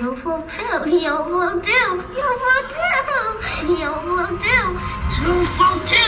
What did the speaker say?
You'll too. You'll flow too. You'll flow too. You'll flow too. You'll too.